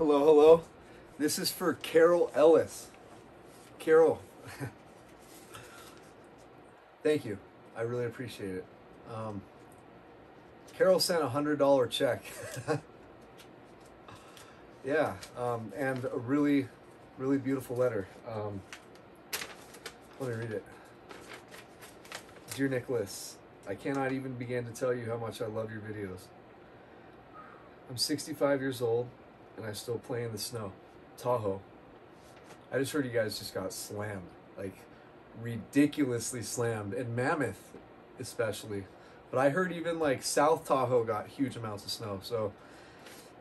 Hello, hello. This is for Carol Ellis. Carol, thank you. I really appreciate it. Um, Carol sent a hundred dollar check. yeah, um, and a really, really beautiful letter. Um, let me read it. Dear Nikkolas, I cannot even begin to tell you how much I love your videos. I'm 65 years old and I still play in the snow. Tahoe. I just heard you guys just got slammed. Like ridiculously slammed. And Mammoth especially. But I heard even like South Tahoe got huge amounts of snow. So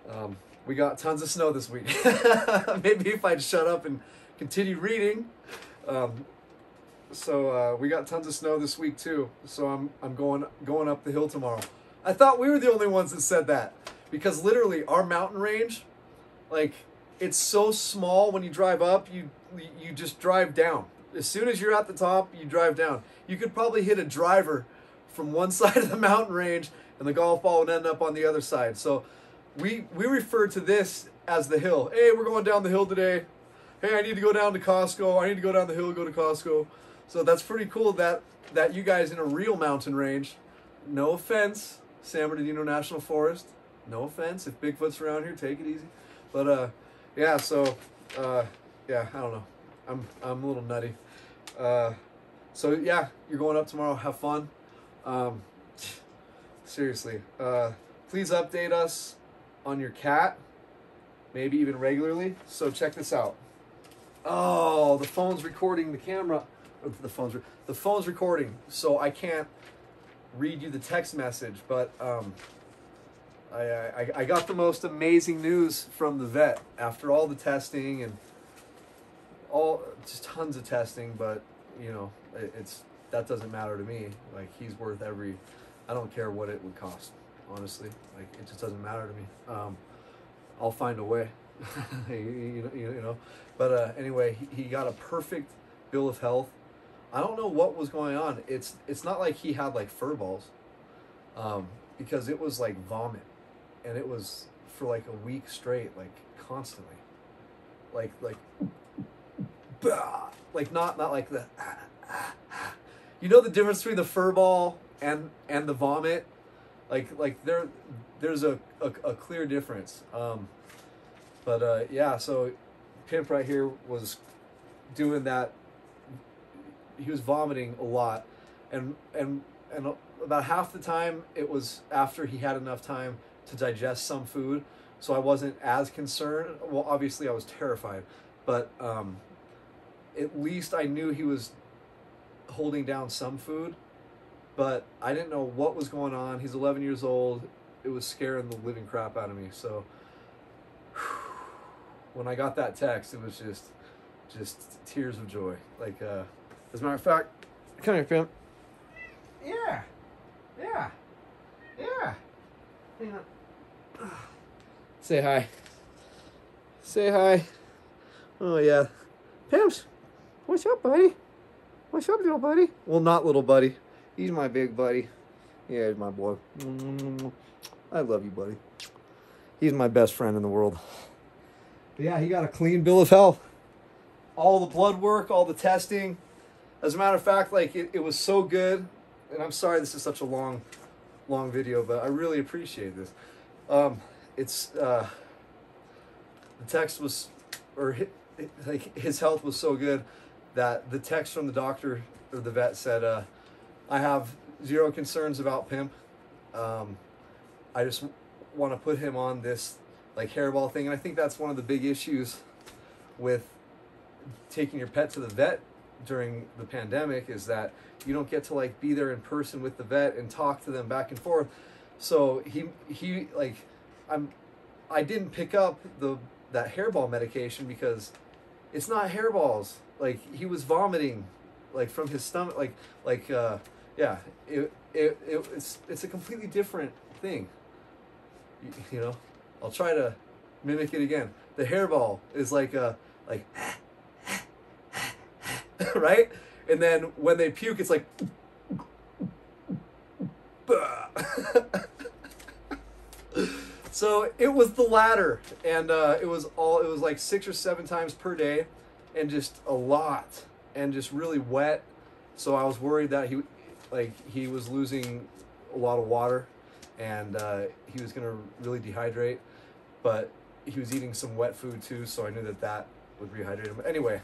um, we got tons of snow this week. Maybe if I'd shut up and continue reading. Um, so uh, we got tons of snow this week too. So I'm I'm going going up the hill tomorrow. I thought we were the only ones that said that because literally our mountain range, like it's so small when you drive up, you you just drive down. As soon as you're at the top, you drive down. You could probably hit a driver from one side of the mountain range, and the golf ball would end up on the other side. So we we refer to this as the hill. Hey, we're going down the hill today. Hey, I need to go down to Costco. I need to go down the hill, go to Costco. So that's pretty cool that that you guys in a real mountain range, no offense, San Bernardino National Forest, no offense. If Bigfoot's around here, take it easy. But uh, yeah. So uh, yeah, I don't know. I'm I'm a little nutty. Uh, so yeah, you're going up tomorrow. Have fun. Um, seriously, uh, please update us on your cat, maybe even regularly. So check this out. Oh, the phone's recording the camera. The phone's the phone's recording, so I can't read you the text message. But um, I, I I got the most amazing news from the vet after all the testing and all just tons of testing. But you know, it, it's that doesn't matter to me. Like he's worth every. I don't care what it would cost. Honestly, like it just doesn't matter to me. Um, I'll find a way. you, know, you know, but uh, anyway, he, he got a perfect bill of health. I don't know what was going on. It's it's not like he had like fur balls, um, because it was like vomit, and it was for like a week straight, like constantly, like like, bah, like not not like the, you know the difference between the fur ball and and the vomit, like like there there's a a, a clear difference. Um, but uh, yeah, so Pimp right here was doing that. He was vomiting a lot, and and and about half the time it was after he had enough time to digest some food, so I wasn't as concerned. Well, obviously I was terrified, but um, at least I knew he was holding down some food, but I didn't know what was going on. He's 11 years old. It was scaring the living crap out of me. So when I got that text, it was just, just tears of joy. Like, uh, as a matter of fact, come here, pimp. Yeah, yeah, yeah. Hang on. Say hi. Say hi. Oh yeah, pimps. What's up, buddy? What's up, little buddy? Well, not little buddy. He's my big buddy. Yeah, he's my boy. I love you, buddy. He's my best friend in the world. But yeah, he got a clean bill of health. All the blood work, all the testing. As a matter of fact, like it, it was so good. And I'm sorry this is such a long, long video, but I really appreciate this. Um, it's uh, the text was, or hi- like his health was so good that the text from the doctor or the vet said, uh, "I have zero concerns about Pimp. Um, I just want to put him on this like hairball thing, and I think that's one of the big issues with taking your pet to the vet during the pandemic is that you don't get to like be there in person with the vet and talk to them back and forth. So he he like I'm I didn't pick up the that hairball medication because it's not hairballs. Like he was vomiting like from his stomach like like uh yeah, it, it, it it's it's a completely different thing. You, you know, I'll try to mimic it again. The hairball is like a like right? And then when they puke, it's like. So it was the latter, and uh, it was all. It was like six or seven times per day, and just a lot, and just really wet. So I was worried that he, like, he was losing a lot of water, and uh, he was gonna really dehydrate. But he was eating some wet food too, so I knew that that would rehydrate him. Anyway,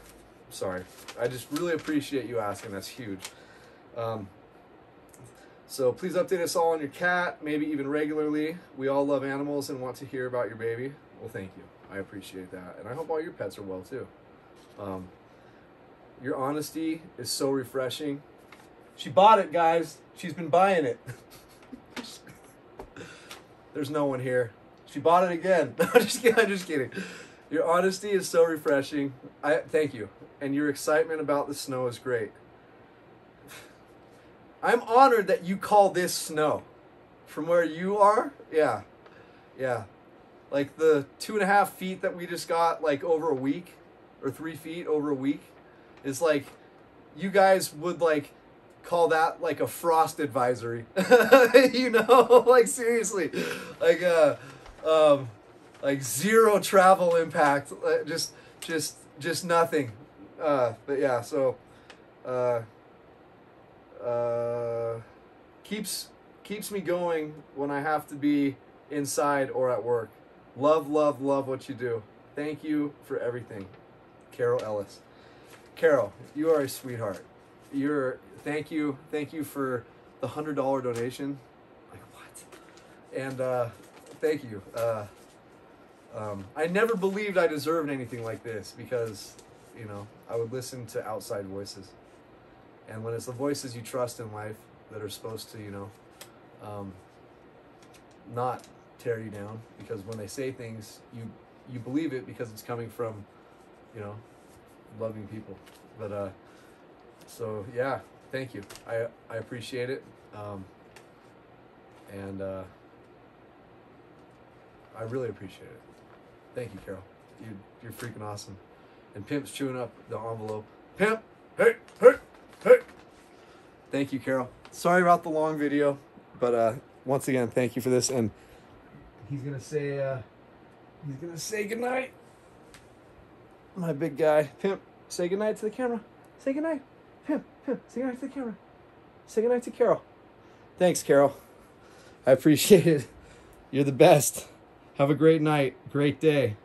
sorry. I just really appreciate you asking. That's huge. Um, so please update us all on your cat, maybe even regularly. We all love animals and want to hear about your baby. Well, thank you. I appreciate that. And I hope all your pets are well too. Um, your honesty is so refreshing. She bought it, guys. She's been buying it. There's no one here. She bought it again. No, I'm just kidding. I'm just kidding. Your honesty is so refreshing. I thank you. And your excitement about the snow is great. I'm honored that you call this snow. From where you are, yeah, yeah. Like the two and a half feet that we just got, like over a week, or three feet over a week, is like, you guys would like call that like a frost advisory. you know, like seriously, like uh, um, like zero travel impact, just just just nothing. Uh, but yeah, so. Uh, uh, keeps keeps me going when I have to be inside or at work. Love, love, love what you do. Thank you for everything, Carol Ellis. Carol, you are a sweetheart. You're thank you, thank you for the hundred dollar donation. Like what? And uh, thank you. Uh, um, I never believed I deserved anything like this because you know I would listen to outside voices and when it's the voices you trust in life that are supposed to you know um, not tear you down because when they say things you you believe it because it's coming from you know loving people. But uh so yeah thank you. I i appreciate it. Um and uh i really appreciate it. Thank you carol. You you're freaking awesome. And pimp's chewing up the envelope. Pimp! Hey hey. Thank you, Carol. Sorry about the long video, but uh, once again, thank you for this. And he's gonna say, uh, he's gonna say goodnight. My big guy, Pimp. Say goodnight to the camera. Say goodnight, Pimp. Pimp. Say goodnight to the camera. Say goodnight to Carol. Thanks, Carol. I appreciate it. You're the best. Have a great night. Great day.